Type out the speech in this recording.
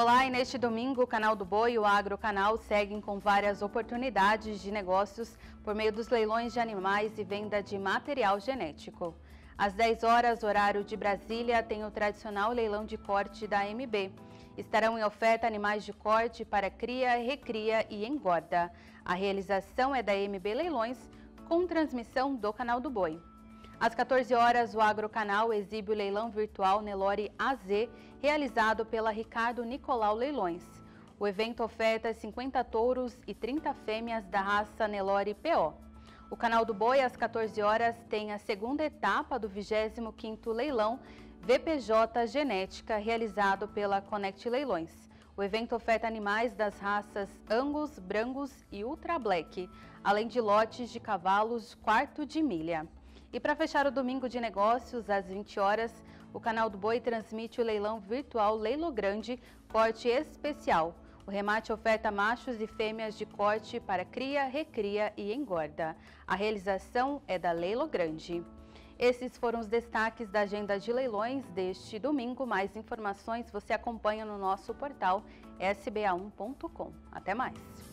Olá, e neste domingo o canal do Boi e o Agro Canal seguem com várias oportunidades de negócios por meio dos leilões de animais e venda de material genético. Às 10 horas, horário de Brasília, tem o tradicional leilão de corte da MB. Estarão em oferta animais de corte para cria, recria e engorda. A realização é da MB Leilões, com transmissão do canal do Boi. Às 14 horas, o Agrocanal exibe o leilão virtual Nelore AZ, realizado pela Ricardo Nicolau Leilões. O evento oferta 50 touros e 30 fêmeas da raça Nelore PO. O canal do Boi, às 14 horas, tem a segunda etapa do 25º leilão VPJ Genética, realizado pela Connect Leilões. O evento oferta animais das raças Angus, Brangus e Ultra Black, além de lotes de cavalos quarto de milha. E para fechar o domingo de negócios, às 20 horas, o canal do Boi transmite o leilão virtual Leilo Grande Corte Especial. O remate oferta machos e fêmeas de corte para cria, recria e engorda. A realização é da Leilo Grande. Esses foram os destaques da agenda de leilões deste domingo. Mais informações você acompanha no nosso portal sba1.com. Até mais!